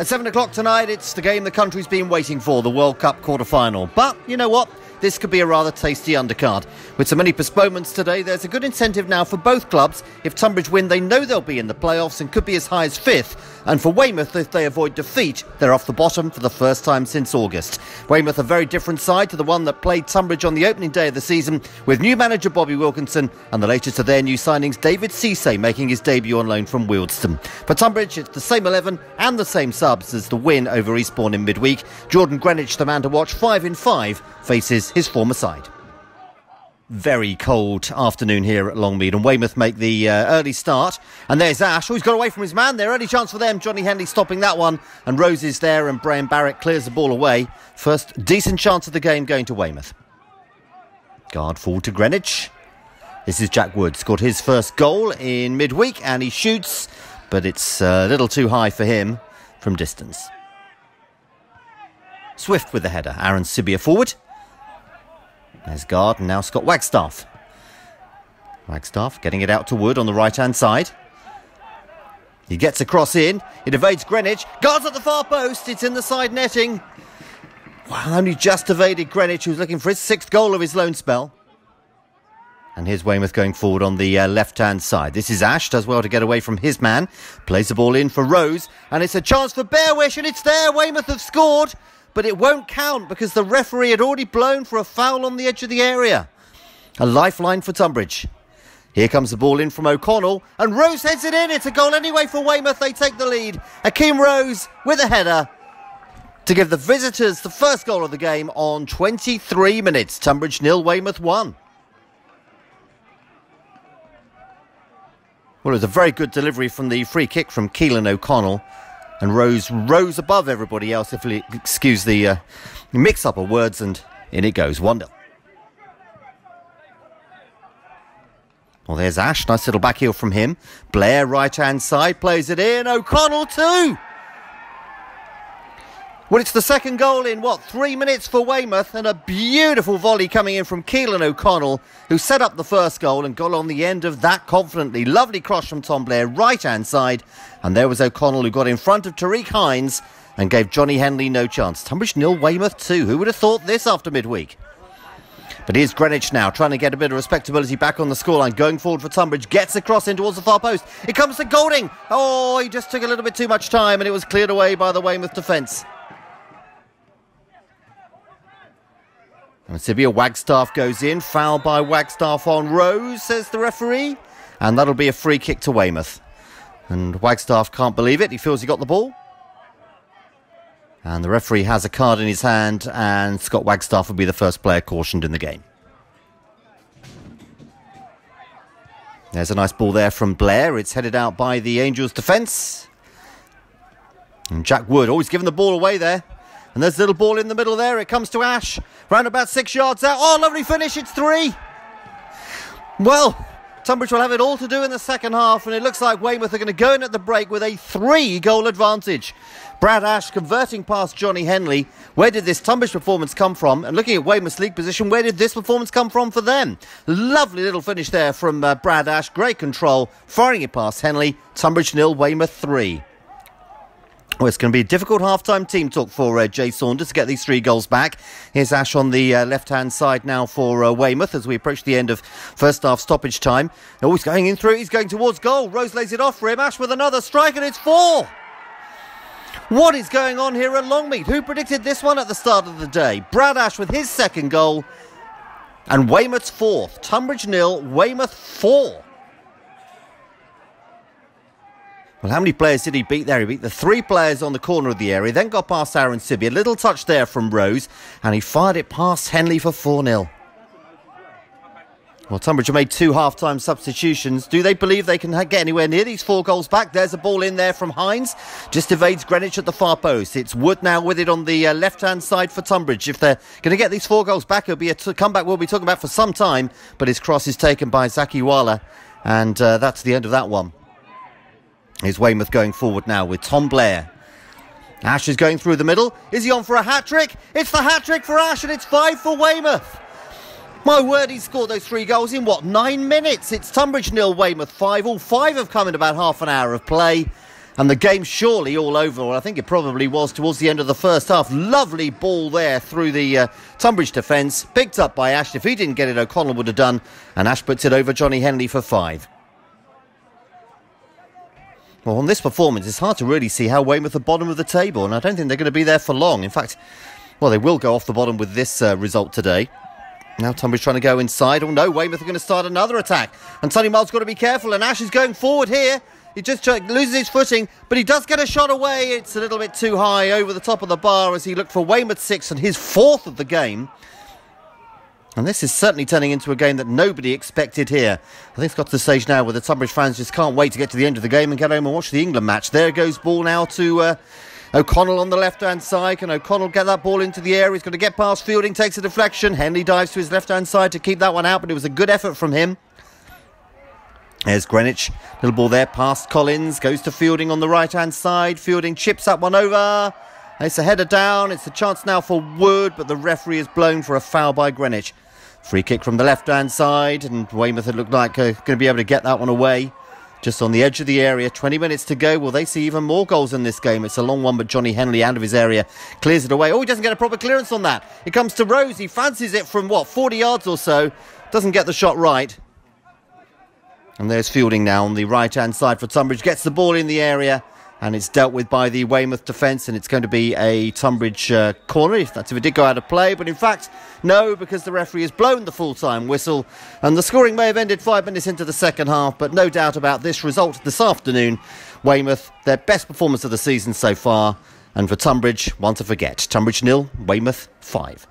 At 7 o'clock tonight, it's the game the country's been waiting for, the World Cup quarter final. But you know what? This could be a rather tasty undercard. With so many postponements today, there's a good incentive now for both clubs. If Tonbridge win, they know they'll be in the playoffs and could be as high as fifth. And for Weymouth, if they avoid defeat, they're off the bottom for the first time since August. Weymouth, a very different side to the one that played Tonbridge on the opening day of the season, with new manager Bobby Wilkinson and the latest of their new signings, David Cisse, making his debut on loan from Wealdstone. For Tonbridge, it's the same 11 and the same subs as the win over Eastbourne in midweek. Jordan Greenwich, the man to watch, 5 in 5, faces his former side very cold afternoon here at Longmead, and Weymouth make the uh, early start. And there's Ash. Oh, he's got away from his man there. Early chance for them. Johnny Henley stopping that one, and Rose is there, and Brian Barrett clears the ball away. First decent chance of the game going to Weymouth. Guard fall to Greenwich. This is Jack Wood. Scored his first goal in midweek, and he shoots, but it's a little too high for him from distance. Swift with the header. Aaron Sibia forward. There's Guard and now Scott Wagstaff. Wagstaff getting it out to Wood on the right hand side. He gets across in. It evades Greenwich. Guards at the far post. It's in the side netting. Well, only just evaded Greenwich, who's looking for his sixth goal of his loan spell. And here's Weymouth going forward on the uh, left hand side. This is Ash, does well to get away from his man. Plays the ball in for Rose. And it's a chance for Bearwish, and it's there. Weymouth have scored but it won't count because the referee had already blown for a foul on the edge of the area. A lifeline for Tonbridge. Here comes the ball in from O'Connell, and Rose heads it in. It's a goal anyway for Weymouth. They take the lead. Akeem Rose with a header to give the visitors the first goal of the game on 23 minutes. Tonbridge nil, Weymouth 1. Well, it was a very good delivery from the free kick from Keelan O'Connell and Rose rose above everybody else, if you excuse the uh, mix up of words, and in it goes. 1 0. Well, there's Ash. Nice little back heel from him. Blair, right hand side, plays it in. O'Connell, too. Well, it's the second goal in what, three minutes for Weymouth, and a beautiful volley coming in from Keelan O'Connell, who set up the first goal and got on the end of that confidently. Lovely cross from Tom Blair, right hand side, and there was O'Connell who got in front of Tariq Hines and gave Johnny Henley no chance. Tonbridge nil, Weymouth two. Who would have thought this after midweek? But here's Greenwich now, trying to get a bit of respectability back on the scoreline. Going forward for Tonbridge, gets across in towards the far post. It comes to Golding. Oh, he just took a little bit too much time and it was cleared away by the Weymouth defence. And Sibia Wagstaff goes in. Foul by Wagstaff on Rose, says the referee. And that'll be a free kick to Weymouth. And Wagstaff can't believe it. He feels he got the ball. And the referee has a card in his hand, and Scott Wagstaff will be the first player cautioned in the game. There's a nice ball there from Blair. It's headed out by the Angels' defence. And Jack Wood oh, always giving the ball away there. And there's a little ball in the middle there. It comes to Ash. Round about six yards out. Oh, lovely finish. It's three. Well, Tonbridge will have it all to do in the second half, and it looks like Weymouth are going to go in at the break with a three goal advantage. Brad Ash converting past Johnny Henley. Where did this Tonbridge performance come from? And looking at Weymouth's league position, where did this performance come from for them? Lovely little finish there from uh, Brad Ash. Great control, firing it past Henley. Tonbridge nil, Weymouth three. Well, it's going to be a difficult half-time team talk for uh, Jay Saunders to get these three goals back. Here's Ash on the uh, left-hand side now for uh, Weymouth as we approach the end of first half stoppage time. Oh, he's going in through. He's going towards goal. Rose lays it off for him. Ash with another strike, and it's four. What is going on here at Longmead? Who predicted this one at the start of the day? Brad Ash with his second goal, and Weymouth's fourth. Tonbridge nil, Weymouth four. Well, how many players did he beat there? He beat the three players on the corner of the area, then got past Aaron Sibby. A little touch there from Rose, and he fired it past Henley for 4 0. Well, Tonbridge made two half-time substitutions. Do they believe they can get anywhere near these four goals back? There's a ball in there from Hines. Just evades Greenwich at the far post. It's Wood now with it on the uh, left-hand side for Tonbridge. If they're going to get these four goals back, it'll be a t- comeback we'll be talking about for some time. But his cross is taken by Zaki Oualah, and uh, that's the end of that one. Is Weymouth going forward now with Tom Blair. Ash is going through the middle. Is he on for a hat trick? It's the hat trick for Ash, and it's five for Weymouth. My word, he scored those three goals in what, nine minutes? It's Tonbridge nil, Weymouth five. All five have come in about half an hour of play. And the game surely all over, or I think it probably was towards the end of the first half. Lovely ball there through the uh, Tonbridge defence, picked up by Ash. If he didn't get it, O'Connell would have done. And Ash puts it over Johnny Henley for five. Well, on this performance, it's hard to really see how Weymouth are bottom of the table, and I don't think they're going to be there for long. In fact, well, they will go off the bottom with this uh, result today. Now Tonbridge trying to go inside. Oh no, Weymouth are going to start another attack. And Sonny Miles got to be careful, and Ash is going forward here. He just loses his footing, but he does get a shot away. It's a little bit too high over the top of the bar as he looked for Weymouth six and his fourth of the game. And this is certainly turning into a game that nobody expected here. I think it's got to the stage now where the Tonbridge fans just can't wait to get to the end of the game and get home and watch the England match. There goes ball now to uh, O'Connell on the left-hand side. Can O'Connell get that ball into the air? He's going to get past Fielding, takes a deflection. Henley dives to his left-hand side to keep that one out, but it was a good effort from him. There's Greenwich. Little ball there past Collins. Goes to Fielding on the right-hand side. Fielding chips that one over. It's a header down. It's a chance now for Wood, but the referee is blown for a foul by Greenwich. Free kick from the left-hand side, and Weymouth had looked like uh, going to be able to get that one away. Just on the edge of the area, 20 minutes to go. Will they see even more goals in this game? It's a long one, but Johnny Henley out of his area clears it away. Oh, he doesn't get a proper clearance on that. It comes to Rose. He fancies it from, what, 40 yards or so. Doesn't get the shot right. And there's Fielding now on the right-hand side for Tonbridge. Gets the ball in the area and it's dealt with by the Weymouth defence, and it's going to be a Tonbridge uh, corner. If that's if it did go out of play, but in fact, no, because the referee has blown the full-time whistle, and the scoring may have ended five minutes into the second half. But no doubt about this result this afternoon. Weymouth, their best performance of the season so far, and for Tonbridge, one to forget. Tonbridge nil, Weymouth five.